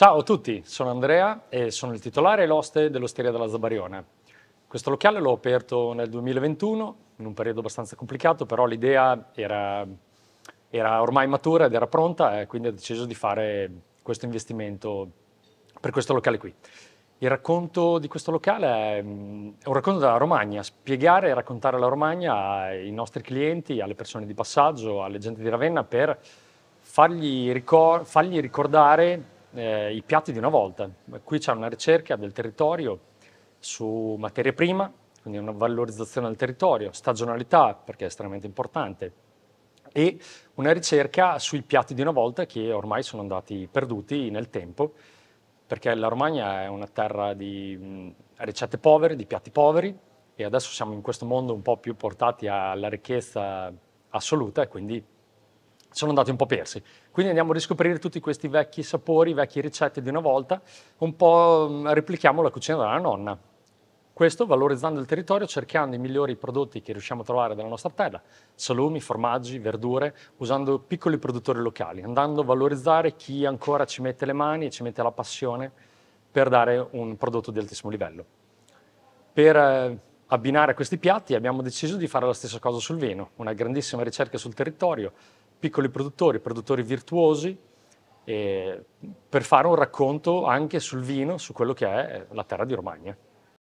Ciao a tutti, sono Andrea e sono il titolare e l'oste dell'Osteria della Zabarione. Questo locale l'ho aperto nel 2021, in un periodo abbastanza complicato, però l'idea era, era ormai matura ed era pronta e quindi ho deciso di fare questo investimento per questo locale qui. Il racconto di questo locale è, un racconto della Romagna, spiegare e raccontare la Romagna ai nostri clienti, alle persone di passaggio, alle gente di Ravenna per fargli, ricor- fargli ricordare eh, i piatti di una volta. Qui c'è una ricerca del territorio su materia prima, quindi una valorizzazione del territorio, stagionalità, perché è estremamente importante, e una ricerca sui piatti di una volta che ormai sono andati perduti nel tempo, perché la Romagna è una terra di ricette povere, di piatti poveri, e adesso siamo in questo mondo un po' più portati alla ricchezza assoluta e quindi sono andati un po' persi. Quindi andiamo a riscoprire tutti questi vecchi sapori, vecchie ricette di una volta, un po' mm, replichiamo la cucina della nonna. Questo valorizzando il territorio, cercando i migliori prodotti che riusciamo a trovare dalla nostra terra, salumi, formaggi, verdure, usando piccoli produttori locali, andando a valorizzare chi ancora ci mette le mani e ci mette la passione per dare un prodotto di altissimo livello. Per eh, abbinare questi piatti abbiamo deciso di fare la stessa cosa sul vino, una grandissima ricerca sul territorio, piccoli produttori, produttori virtuosi, per fare un racconto anche sul vino, su quello che è la terra di Romagna.